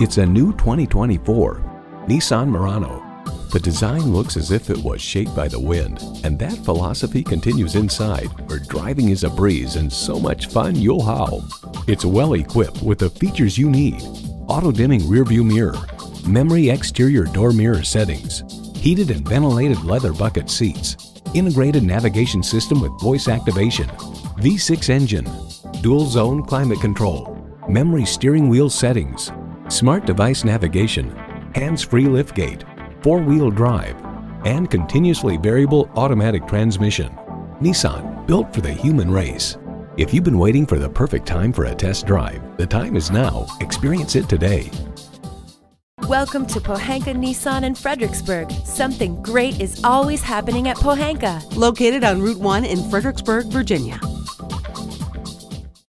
It's a new 2024 Nissan Murano. The design looks as if it was shaped by the wind, and that philosophy continues inside, where driving is a breeze and so much fun you'll howl. It's well equipped with the features you need. Auto-dimming rearview mirror, memory exterior door mirror settings, heated and ventilated leather bucket seats, integrated navigation system with voice activation, V6 engine, dual zone climate control, memory steering wheel settings, smart device navigation, hands-free liftgate, four-wheel drive, and continuously variable automatic transmission. Nissan, built for the human race. If you've been waiting for the perfect time for a test drive, the time is now. Experience it today. Welcome to Pohanka Nissan in Fredericksburg. Something great is always happening at Pohanka. Located on Route 1 in Fredericksburg, Virginia.